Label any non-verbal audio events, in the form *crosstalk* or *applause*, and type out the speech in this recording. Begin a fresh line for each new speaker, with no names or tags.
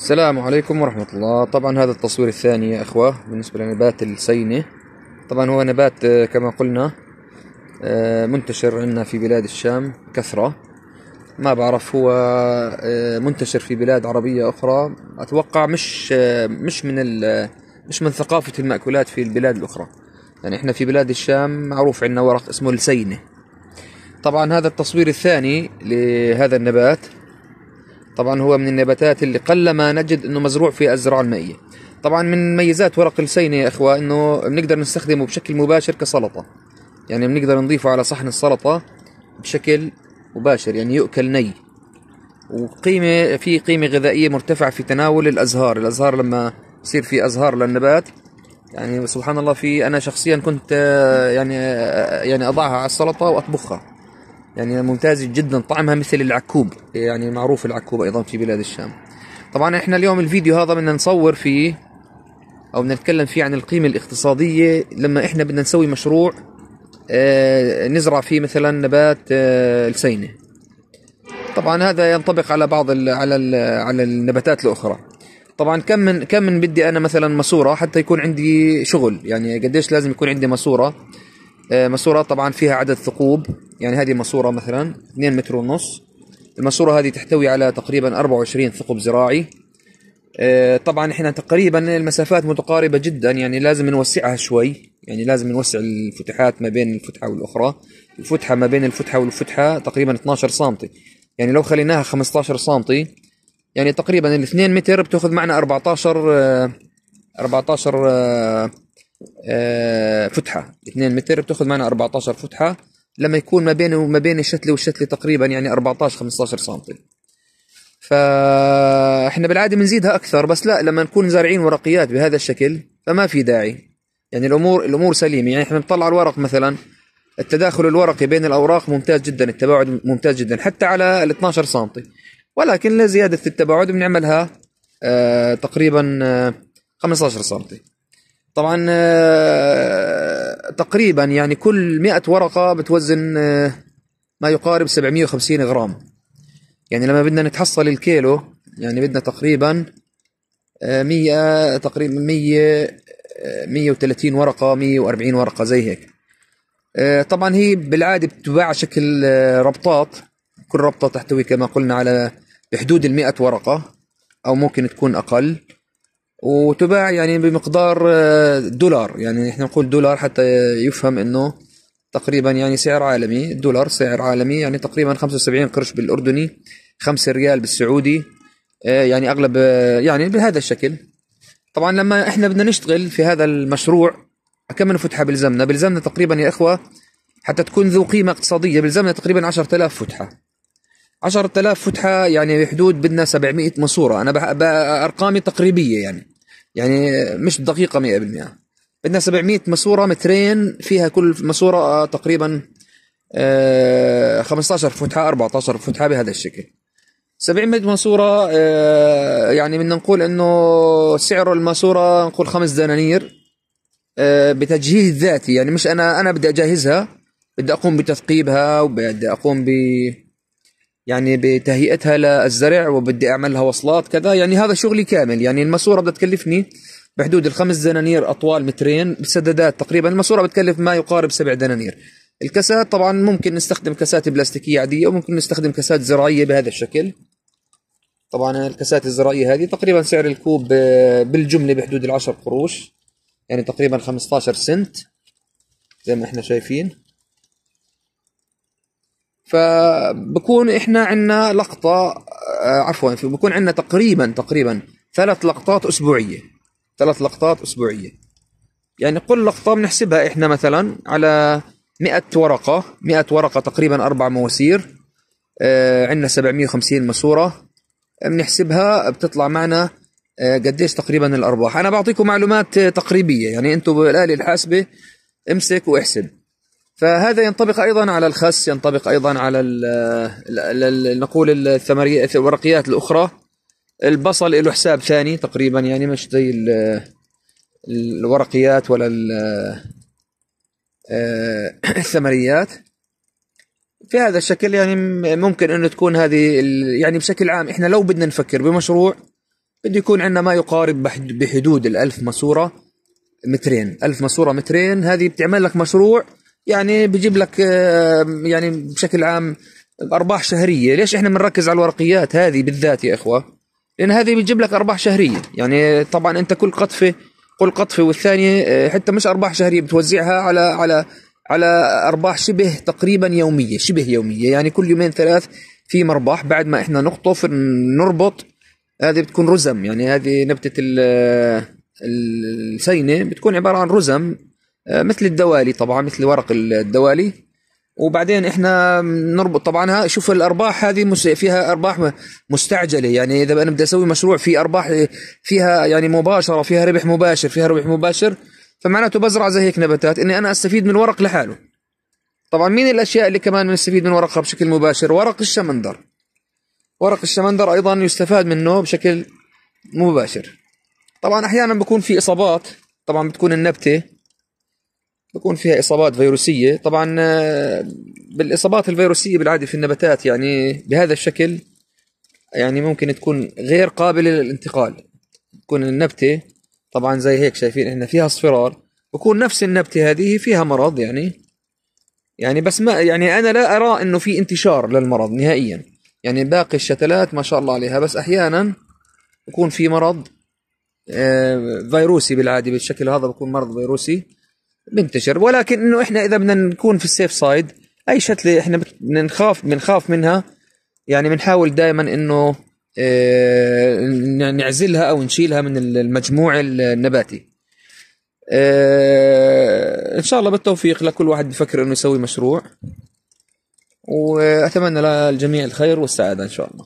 السلام عليكم ورحمة الله. طبعا هذا التصوير الثاني يا أخوة بالنسبة لنبات السينة طبعا هو نبات آه، كما قلنا آه، منتشر عندنا في بلاد الشام كثرة. ما بعرف هو آه، منتشر في بلاد عربية أخرى. أتوقع مش مش من مش من ثقافة المأكولات في البلاد الأخرى. يعني إحنا في بلاد الشام معروف عندنا ورق اسمه السينة طبعا هذا التصوير الثاني لهذا النبات. طبعا هو من النباتات اللي قلما نجد إنه مزروع في الزراعة المائية. طبعا من ميزات ورق السينه يا إخوة إنه بنقدر نستخدمه بشكل مباشر كسلطة. يعني بنقدر نضيفه على صحن السلطة بشكل مباشر يعني يؤكل ني. وقيمة في قيمة غذائية مرتفعة في تناول الأزهار. الأزهار لما يصير في أزهار للنبات يعني سبحان الله في أنا شخصيا كنت يعني يعني أضعها على السلطة وأطبخها. يعني ممتازة جدا. طعمها مثل العكوب يعني معروف العكوب أيضا في بلاد الشام. طبعا إحنا اليوم الفيديو هذا بدنا نصور فيه أو بدنا نتكلم فيه عن القيمة الاقتصادية. لما إحنا بدنا نسوي مشروع آه نزرع فيه مثلا نبات آه السينة طبعا هذا ينطبق على بعض ال على ال على النباتات الأخرى. طبعا كم من كم من بدي أنا مثلا ماسورة حتى يكون عندي شغل. يعني قديش لازم يكون عندي ماسورة؟ آه، ماسورة طبعا فيها عدد ثقوب. يعني هذه ماسورة مثلا 2 متر ونص. الماسورة هذه تحتوي على تقريبا 24 ثقب زراعي. آه، طبعا إحنا تقريبا المسافات متقاربة جدا يعني لازم نوسعها شوي. يعني لازم نوسع الفتحات ما بين الفتحة والأخرى. الفتحة ما بين الفتحة والفتحة تقريبا 12 سنتي. يعني لو خليناها 15 سنتي يعني تقريبا ال 2 متر بتأخذ معنا 14 14 فتحة. 2 متر بتأخذ معنا 14 فتحة. لما يكون ما بينه وما بين الشتله والشتله تقريبا يعني 14 15 سم فإحنا بالعادة بنزيدها أكثر بس لا لما نكون زارعين ورقيات بهذا الشكل فما في داعي. يعني الأمور الأمور سليمة. يعني إحنا بنطلع الورق مثلا التداخل الورقي بين الأوراق ممتاز جدا التباعد ممتاز جدا حتى على ال 12 سم ولكن لزياده التباعد بنعملها آه تقريبا آه 15 سم طبعا آه، تقريبا يعني كل 100 ورقة بتوزن آه، ما يقارب 750 غرام. يعني لما بدنا نتحصل الكيلو يعني بدنا تقريبا 100 آه، تقريبا 100 130 ورقة 140 ورقة زي هيك. طبعا هي بالعادة بتباع شكل ربطات. كل ربطة تحتوي كما قلنا على بحدود ال 100 ورقة أو ممكن تكون أقل. وتباع يعني بمقدار آه، دولار. يعني إحنا نقول دولار حتى يفهم إنه تقريبا يعني سعر عالمي. الدولار سعر عالمي يعني تقريبا 75 قرش بالأردني 5 ريال بالسعودي آه، يعني أغلب آه، يعني بهذا الشكل. طبعا لما إحنا بدنا نشتغل في هذا المشروع كم فتحة بلزمنا؟ بلزمنا تقريبا يا إخوة حتى تكون ذو قيمة اقتصادية بلزمنا تقريبا 10000 فتحة. 10000 فتحة يعني بحدود بدنا 700 ماسورة. أنا ارقامي تقريبية يعني. يعني مش دقيقة 100% بدنا 700 ماسورة مترين فيها كل ماسورة آه، تقريبا 15 آه، فتحة 14 فتحة بهذا الشكل. 700 ماسورة آه، يعني بدنا نقول إنه سعر الماسورة نقول خمس دنانير بتجهيز ذاتي. يعني مش أنا أنا بدي أجهزها بدي أقوم بتثقيبها وبدي أقوم ب يعني بتهيئتها للزرع وبدي اعمل لها وصلات كذا. يعني هذا شغلي كامل. يعني الماسورة بدها تكلفني بحدود الخمس دنانير أطوال مترين بسدادات تقريبا. الماسورة بتكلف ما يقارب سبع دنانير. الكاسات طبعا ممكن نستخدم كاسات بلاستيكية عادية وممكن نستخدم كاسات زراعية بهذا الشكل. طبعا الكاسات الزراعية هذه تقريبا سعر الكوب بالجملة بحدود العشر قروش. يعني تقريبا 15 سنت زي ما إحنا شايفين. فبكون إحنا عندنا لقطة آه، عفوا بكون عندنا تقريبا تقريبا ثلاث لقطات أسبوعية. ثلاث لقطات أسبوعية. يعني كل لقطة بنحسبها إحنا مثلا على 100 ورقة 100 ورقة تقريبا أربع مواسير آه، عندنا 750 ماسورة. بنحسبها بتطلع معنا آه، قديش تقريبا الأرباح. أنا بعطيكم معلومات تقريبية. يعني أنتم بالآلة الحاسبة امسك واحسب. فهذا ينطبق أيضا على الخس ينطبق أيضا على نقول الثمريات الورقيات الأخرى. البصل له حساب ثاني تقريبا يعني مش زي الورقيات ولا آه، *clears throat* الثمريات. في هذا الشكل يعني ممكن انه تكون هذه يعني بشكل عام إحنا لو بدنا نفكر بمشروع بده يكون عندنا ما يقارب بحد- بحدود الألف ماسورة مترين. ألف ماسورة مترين هذه بتعمل لك مشروع يعني بيجيب لك آه، يعني بشكل عام أرباح شهرية. ليش إحنا بنركز على الورقيات هذه بالذات يا إخوة؟ لأن هذه بتجيب لك أرباح شهرية. يعني طبعا أنت كل قطفة كل قطفة والثانية آه، حتى مش أرباح شهرية بتوزعها على على على أرباح شبه تقريبا يومية شبه يومية. يعني كل يومين ثلاث في مربح بعد ما إحنا نقطف نربط هذه بتكون رزم. يعني هذه نبتة ال- السينة بتكون عبارة عن رزم. آه، مثل الدوالي طبعا مثل ورق الدوالي. وبعدين إحنا نربط طبعا شوف الأرباح هذه فيها أرباح مستعجلة. يعني إذا أنا بدي أسوي مشروع فيه أرباح فيها يعني مباشرة فيها ربح مباشر فيها ربح مباشر فمعناته بزرع زي هيك نباتات إني أنا أستفيد من ورق لحاله. طبعا مين الأشياء اللي كمان بنستفيد من ورقها بشكل مباشر؟ ورق الشمندر. ورق الشمندر أيضا يستفاد منه بشكل مباشر. طبعا أحيانا بكون في إصابات طبعا بتكون النبتة. بكون فيها إصابات فيروسية. طبعا آه، بالإصابات الفيروسية بالعادة في النباتات يعني بهذا الشكل يعني ممكن تكون غير قابلة للانتقال. تكون النبتة طبعا زي هيك شايفين إحنا فيها اصفرار. بكون نفس النبتة هذه فيها مرض يعني. يعني بس ما يعني أنا لا أرى إنه في انتشار للمرض نهائيا. يعني باقي الشتلات ما شاء الله عليها. بس أحيانا يكون في مرض آه، فيروسي بالعادة. بالشكل هذا بكون مرض فيروسي. بنتشر ولكن إنه إحنا إذا بدنا نكون في ال safe side أي شتله إحنا بت- بدنا نخاف بنخاف منها يعني بنحاول دائما إنه آه، نعزلها أو نشيلها من المجموع النباتي. آه، إن شاء الله بالتوفيق لكل واحد بفكر إنه يسوي مشروع. وأتمنى للجميع الخير والسعادة إن شاء الله.